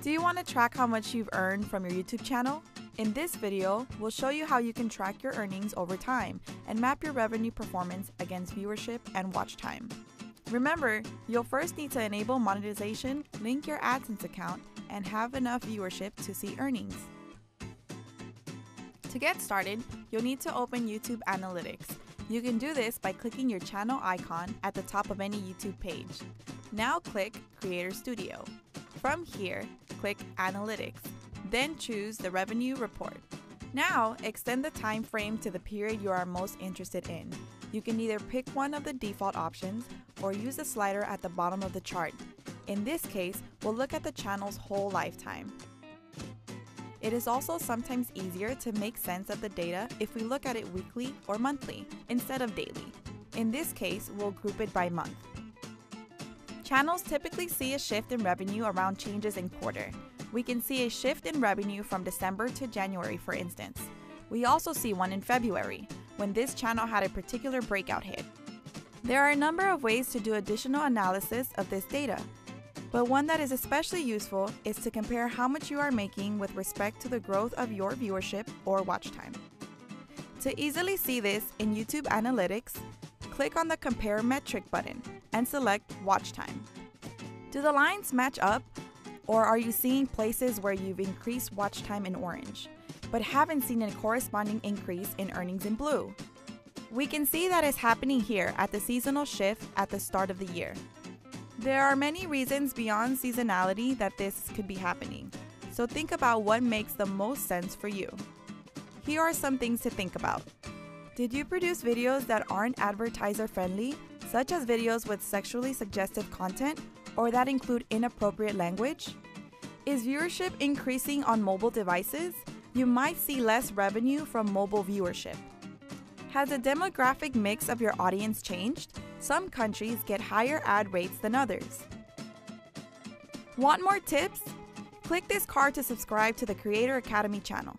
Do you want to track how much you've earned from your YouTube channel? In this video, we'll show you how you can track your earnings over time and map your revenue performance against viewership and watch time. Remember, you'll first need to enable monetization, link your AdSense account, and have enough viewership to see earnings. To get started, you'll need to open YouTube Analytics. You can do this by clicking your channel icon at the top of any YouTube page. Now click Creator Studio. From here, click Analytics, then choose the Revenue Report. Now, extend the time frame to the period you are most interested in. You can either pick one of the default options or use the slider at the bottom of the chart. In this case, we'll look at the channel's whole lifetime. It is also sometimes easier to make sense of the data if we look at it weekly or monthly instead of daily. In this case, we'll group it by month. Channels typically see a shift in revenue around changes in quarter. We can see a shift in revenue from December to January, for instance. We also see one in February, when this channel had a particular breakout hit. There are a number of ways to do additional analysis of this data, but one that is especially useful is to compare how much you are making with respect to the growth of your viewership or watch time. To easily see this in YouTube Analytics, click on the Compare Metric button and select Watch Time. Do the lines match up, or are you seeing places where you've increased watch time in orange, but haven't seen a corresponding increase in earnings in blue? We can see that is happening here at the seasonal shift at the start of the year. There are many reasons beyond seasonality that this could be happening, so think about what makes the most sense for you. Here are some things to think about. Did you produce videos that aren't advertiser friendly, such as videos with sexually suggestive content or that include inappropriate language? Is viewership increasing on mobile devices? You might see less revenue from mobile viewership. Has the demographic mix of your audience changed? Some countries get higher ad rates than others. Want more tips? Click this card to subscribe to the Creator Academy channel.